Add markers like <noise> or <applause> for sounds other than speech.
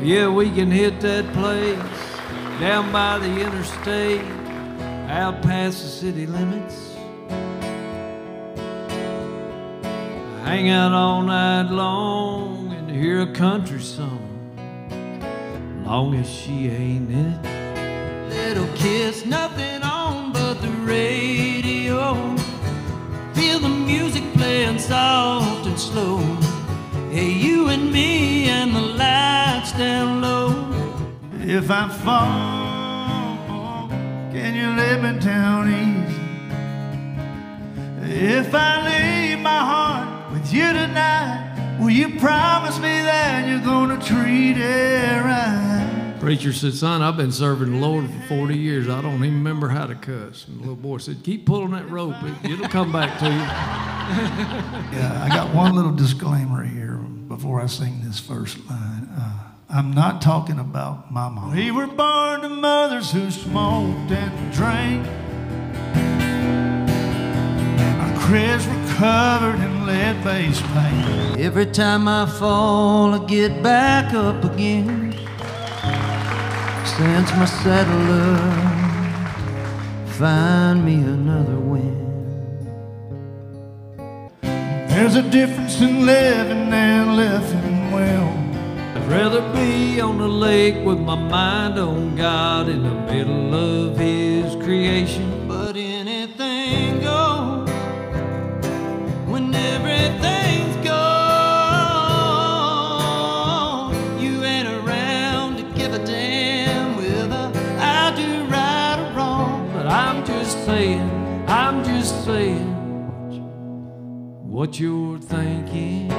Yeah, we can hit that place down by the interstate, out past the city limits. Hang out all night long and hear a country song, long as she ain't in it. Little kiss, nothing on but the radio. Feel the music playing soft and slow. Hey, you and me If I fall, can you let me down easy? If I leave my heart with you tonight, will you promise me that you're gonna treat it right? Preacher said, Son, I've been serving the Lord for 40 years. I don't even remember how to cuss. And the little boy said, Keep pulling that rope, it, it'll come back to you. <laughs> Yeah, I got one little disclaimer here before I sing this first line. Uh, I'm not talking about my mom. We were born to mothers who smoked and drank. Our cribs were covered in lead-based paint. Every time I fall, I get back up again. Since my settler, find me another wind. There's a difference in living and living well. Rather be on the lake with my mind on God in the middle of His creation. But anything goes when everything's gone. You ain't around to give a damn whether I do right or wrong. But I'm just saying, I'm just saying what you're thinking